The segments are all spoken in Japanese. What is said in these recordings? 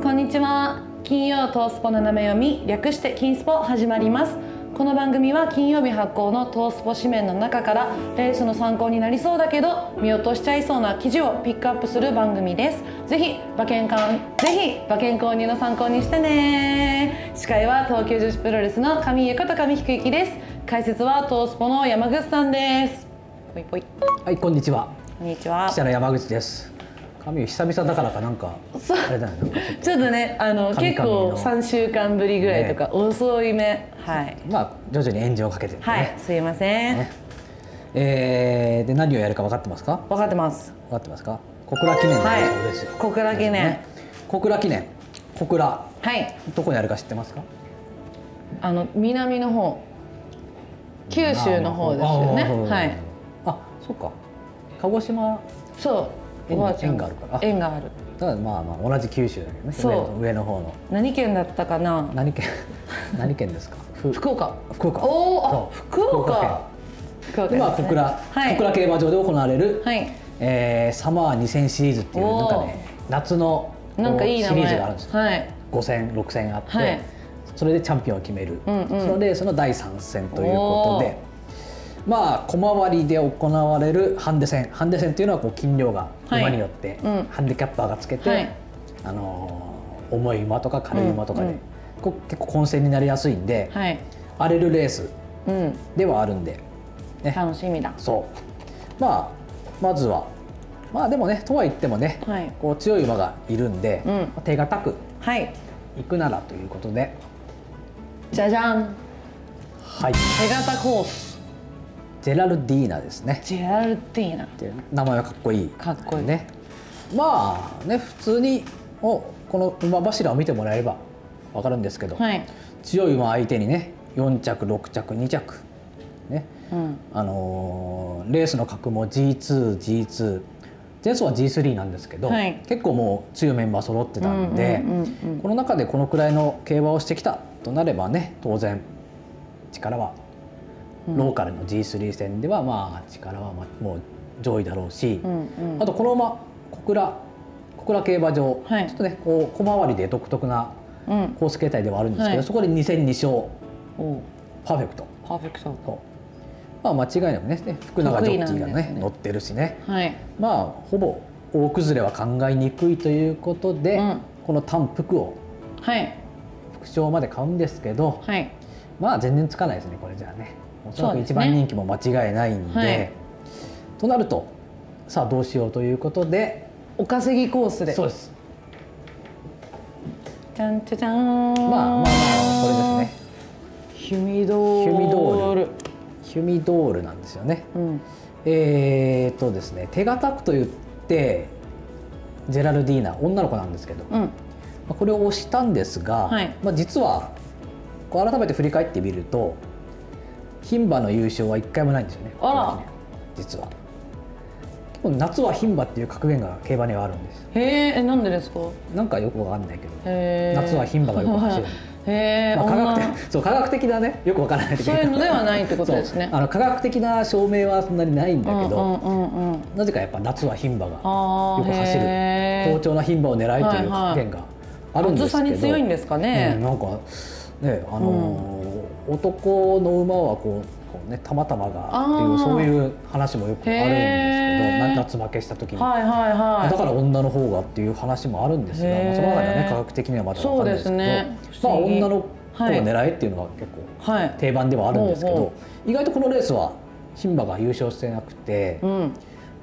こんにちは。金曜トースポ斜め読み略して金スポ始まります。この番組は金曜日発行のトースポ紙面の中からレースの参考になりそうだけど見落としちゃいそうな記事をピックアップする番組です。ぜひ馬券館ぜひ馬券購入の参考にしてね。司会は東京女子プロレスの上井由香と上彦之です。解説はトースポの山口さんです。はい、こんにちは。こんにちは。記者の山口です。髪久々だからかなんかあれだね。なんかちょっとねあの結構3週間ぶりぐらいとか、遅いめはいとまあ徐々にエンジンをかけて。はいすいません、ねえーで何をやるか分かってますか？分かってます分かってますか？小倉記念だはいそうですよ。小倉記念ね小倉記念。小倉はいどこにあるか知ってますか？あの南の方九州の方ですよねはい。あ、そうか。鹿児島そう縁おばあちゃん縁があるから。あ縁がある。まあまあ同じ九州だけどね。そう。上の方の。何県だったかな？何県？何県ですか？ふ福岡。福岡。おお福岡。福岡ね小倉、はい。小倉競馬場で行われる、はい。えーサマー2000シリーズっていうなんかね夏のなんかいい名シリーズ前があるんですよ、はい。5戦6戦あって、はい。それでチャンピオンを決める、うんうん。そのレースの第3戦ということでまあ小回りで行われるハンデ戦。ハンデ戦っていうのはこう斤量がはい馬によって、うん。ハンデキャッパーがつけて、はい。あのー重い馬とか軽い馬とかで、うん。うん。こう結構混戦になりやすいんで、はい。荒れるレースうん。ではあるんで、ね、楽しみだ。そう。まあまずはまあでもねとは言ってもね、はい。こう強い馬がいるんで、うん。手堅くはい。行くならということで。じゃじゃん。はい。手形コースジェラルディーナですね。ジェラルディーナ。で名前はかっこいい。かっこいい。ね。まあね普通におこの馬柱を見てもらえれば分かるんですけど、はい。強い馬相手にね4着6着2着。ね。うん。あのーレースの格も G2G2 前走は G3 なんですけど、はい。結構もう強いメンバー揃ってたんで、この中でこのくらいの競馬をしてきたとなればね当然力は、うんローカルの G3 戦ではまあ力はまあもう上位だろうし、うんうん。あとこの馬小倉小倉競馬場、はい。ちょっとねこう小回りで独特なうん。コース形態ではあるんですけど、はい。そこで2戦2勝。おパーフェクト。パーフェクト。まあ間違いなくね福永ジョッキーがねね。乗ってるしね。はい。まあほぼ大崩れは考えにくいということで、うん。この単服をはい。副賞まで買うんですけどはい。まあ全然つかないですねこれじゃあねおそらく一番人気も間違いないんではい。となるとさあどうしようということでお稼ぎコースで。そうです。じゃんじゃじゃんまあまあまあこれですね。ヒュミドール。ヒュミドール。ヒュミドールなんですよね。うん。えー、とですね手堅くと言ってジェラルディーナ女の子なんですけど、まうん。あこれを押したんですが、はい。まあ、実は改めて振り返ってみると牝馬の優勝は1回もないんですよね。あら。実は。夏は牝馬っていう格言が競馬にはあるんですへええなんでですか？なんかよくわかんないけど。夏は牝馬がよく走る へえまあ、科学女。的 そう科学的なねよくわからないけどそういうのではないってことですね。あの科学的な証明はそんなにないんだけど、うんうんうんうん。なぜかやっぱ夏は牝馬がよく走る好調な牝馬を狙いという格言があるんですけど、暑さに強いんですかね。うんなんかねあのー男の馬はこうこうねたまたまがっていうそういう話もよくあるんですけどな夏負けした時に、はいはいはい。だから女の方がっていう話もあるんですが、まあ、その中ではね科学的にはまだ分かんないですけどね。まあ女の子を狙えっていうのが結構はい。定番ではあるんですけど、ほうほ意外とこのレースは牝馬が優勝してなくて。うん。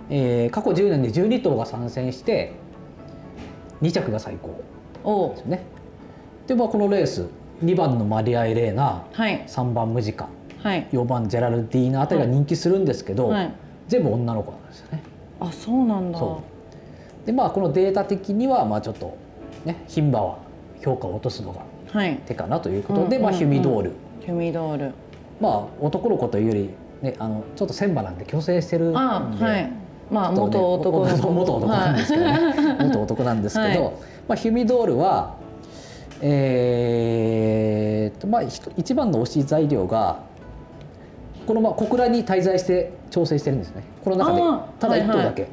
えー過去10年で12頭が参戦して2着が最高ですよね。でまあこのレース2番のマリア・エレーナはい。3番ムジカはい。4番ジェラルディーナあたりが人気するんですけど、はい。全部女の子なんですよね。あそうなんだ。でまあこのデータ的にはまあちょっとね牝馬は評価を落とすのがはい。手かなということで、まあヒュミドール。ヒュミドール。まあ男の子というよりねあのちょっと千馬なんで虚勢してるんで。あはい。まあ元男元男なんですけどね、元男なんですけど、はい。まあ、ヒュミドールは、えーっとまあ、一番の推し材料がこのまあ小倉に滞在して調整してるんですね。この中でただ1頭はいはい。だけ、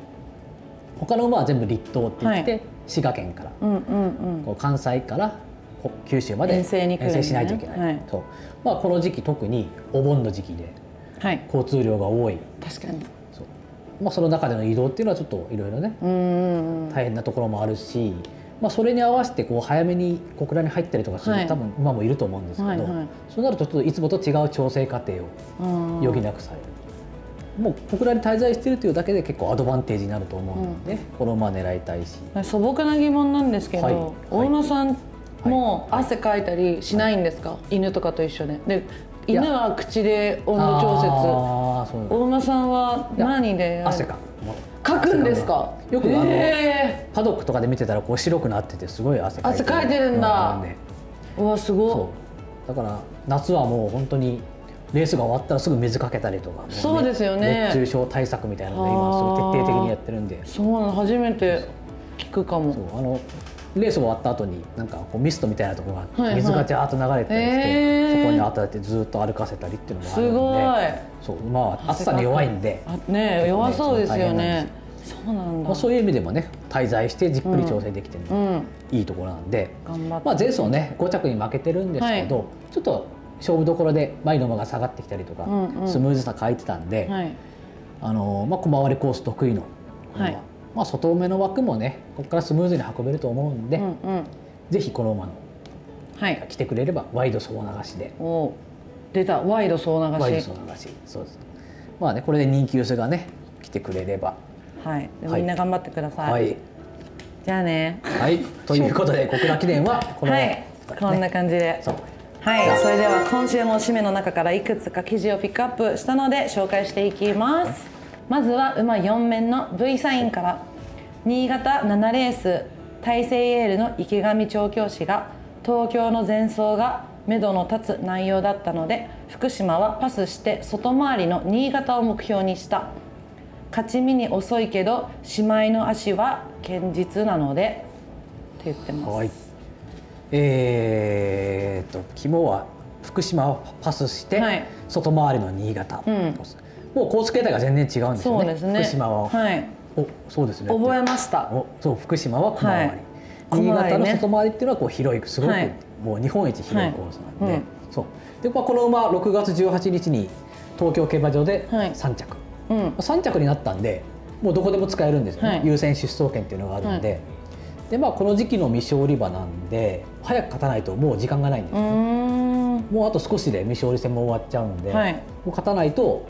他の馬は全部立冬って言って、はい。滋賀県からうんうんうん。関西からこ九州まで遠征ね。しないといけない、はい。そうまあ、この時期特にお盆の時期ではい。交通量が多い。確かに。そう、まあ、その中での移動っていうのはちょっといろいろね大変なところもあるし、まあ、それに合わせてこう早めに小倉に入ったりとかする、はい。多分今もいると思うんですけど、はいはい。そうなるとちょっといつもと違う調整過程をうん余儀なくされる、もう小倉に滞在してるというだけで結構アドバンテージになると思うので、この馬狙いたいし。素朴な疑問なんですけど、はい。大野さんも汗かいたりしないんですか、犬とかと一緒で。で犬は口で温度調節。大野さんは何で汗かくんですか？よ。くあのえ。パドックとかで見てたらこう白くなっててすごい汗かいて。汗かいてるんだ。うわすそごう。だから夏はもう本当にレースが終わったらすぐ水かけたりとかもねそうですよね。熱中症対策みたいなので今すごい徹底的にやってるんで。いそうなの。初めて聞くかも。そうあのレース終わった後になんかこうミストみたいなところがあって、はいはい。水がジャーッと流れてたりして、そこに当たってずっと歩かせたりっていうのもあるすごい。のでそう馬は暑さに弱いんで、あね弱そうですよねまあ、そういう意味でもね滞在してじっくり調整できてるのいいところなんで、まあ、前走ね5着に負けてるんですけど、ちょっと勝負どころで前の馬が下がってきたりとか、うんうん。スムーズさ変えてたんで、はい。あのまあ、小回りコース得意の馬は、はいまあ、外目の枠もねここからスムーズに運べると思うんで、うんうん。ぜひこの馬のはい。来てくれればワイド総流しで。出た。ワイド総流し。ワイド総流し。そうです。まあねこれで人気薄がね来てくれればはい、ではい。みんな頑張ってください、はい。じゃあね。はい。ということで 小倉記念はこの、はい。こんな感じで。そう。はい。それでは今週も締めの中からいくつか記事をピックアップしたので紹介していきます。まずは馬4面の V サインから。新潟7レース大西エールの池上調教師が東京の前走が目処の立つ内容だったので福島はパスして外回りの新潟を目標にした勝ち身に遅いけどしまいの足は堅実なのでって言ってます、はい。えー、と肝は福島をパスして、はい。外回りの新潟、うん。もうコース形態が全然違うんですよね。そうですね。福島は、はい。おそうですね。覚えました。おそう福島は小回り、はい新潟の外回りっていうのはこう広いすごく、はい。もう日本一広いコースなんで、はいうん。そう。で、まあ、この馬6月18日に東京競馬場ではい。3着、うん。3着になったんでもうどこでも使えるんですよね、はい。優先出走権っていうのがあるんで、でまあこの時期の未勝利馬なんで早く勝たないともう時間がないんですよね、ん。もうあと少しで未勝利戦も終わっちゃうんで、はい。もう勝たないと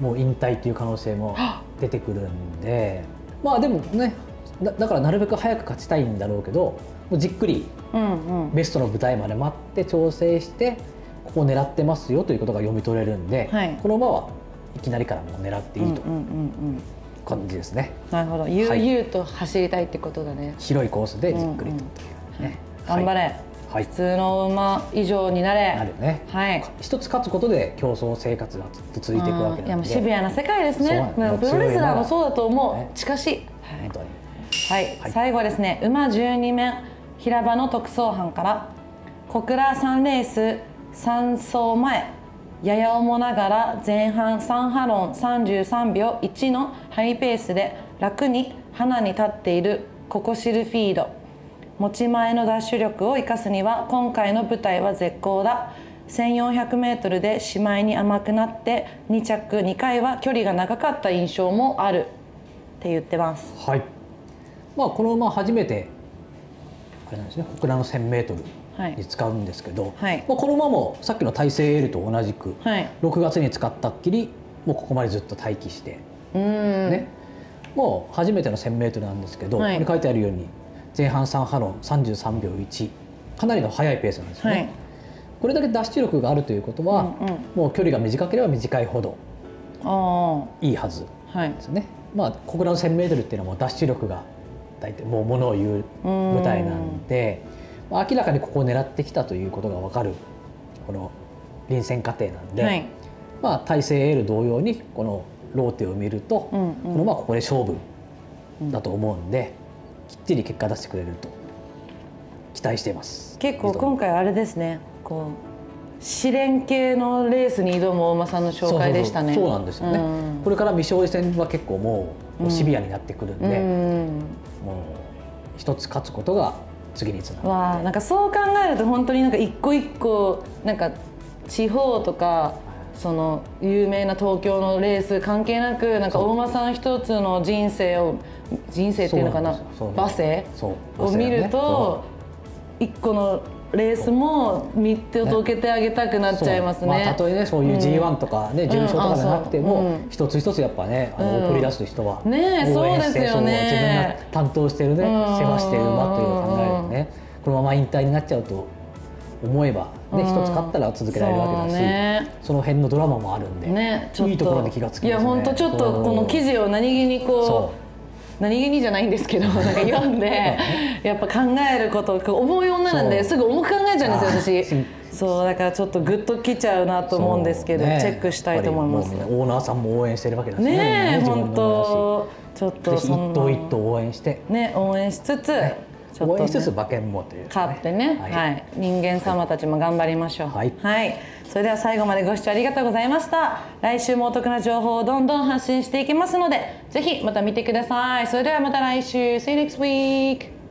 もう引退っていう可能性も出てくるんで。まあでもねだだからなるべく早く勝ちたいんだろうけどもうじっくりベストの舞台まで待って調整してここを狙ってますよということが読み取れるんで、はい。この馬はいきなりからもう狙っていいとうんうんうんうん。感じですね、なるほど。悠々と走りたいってことだね、広いコースでじっくりとっていうね、頑張れ、はい、はい普通の馬以上になれ。なるね。はい。一つ勝つことで競争生活がずっと続いていくわけいやもうシビアな世界ですね。プロレスラーもそうだと思う、ね。近しい。本当に。はい、はい。最後はですね馬12面平場の特捜班から。小倉3レース3走前やや重ながら前半3ハロン33秒1のハイペースで楽に花に立っているココシルフィード持ち前のダッシュ力を生かすには今回の舞台は絶好だ 1400m でしまいに甘くなって2着2回は距離が長かった印象もある。って言ってますはい。まあこの馬初めてあれなんですね。小倉の 1000m に使うんですけど、はい。まあ、この馬もさっきの大西エールと同じく、はい。6月に使ったっきりもうここまでずっと待機して、ね。もう初めての 1000m なんですけど、はい。ここに書いてあるように前半3ハロン33秒1かなりの速いペースなんですよね、はい。これだけダッシュ力があるということは、うんうん。もう距離が短ければ短いほどあいいはずですよね。まあ小倉の 1000m っていうのはもうダッシュ力が大体もうものを言う舞台なんで、まあ、明らかにここを狙ってきたということが分かるこの臨戦過程なんで、はい。まあ大西エール同様にこのローテを見ると、うんうん。このまあここで勝負だと思うんで、きっちり結果出してくれると期待しています。結構今回あれですね。こう試練系のレースに挑む大間さんの紹介でしたね。そうなんですよね、うん。これから未勝利戦は結構もうシビアになってくるんで、うん。もう一つ勝つことが次につなわあなんかそう考えると本当になんか一個一個なんか地方とかその有名な東京のレース関係なくなんか大間さん一つの人生を人生っていうのかな？馬生そうを見ると一個のレースも見届けてあげたくなっちゃいますそう。まあ、ねた。とえねそういう G1 とかね、重賞とかじゃなくても、うん一つ一つやっぱねあの、うん。送り出す人はねえ応援してそうですよね。自分が担当してるね、うん。世話している馬という考えでねこのまま引退になっちゃうと思えばねうん。一、つ勝ったら続けられるわけだしね。その辺のドラマもあるんで、ね、いいところに気がつきますね。いや本当ちょっとこの記事を何気にこそう何気にじゃないんですけど なんか読んでやっぱ考えること重い女なんですぐ重く考えちゃうんですよ私。そうだからちょっとグッときちゃうなと思うんですけど、ねチェックしたいと思います。オーナーさんも応援してるわけだしねね本当ちょっとそんな。頭一頭応援して。ね応援しつつ、ちょっと、ね、応援しつつ馬券もという、勝ってね、はい。人間様たちも頑張りましょう。はい。それでは最後までご視聴ありがとうございました。来週もお得な情報をどんどん発信していきますのでぜひまた見てください。それではまた来週。See you next week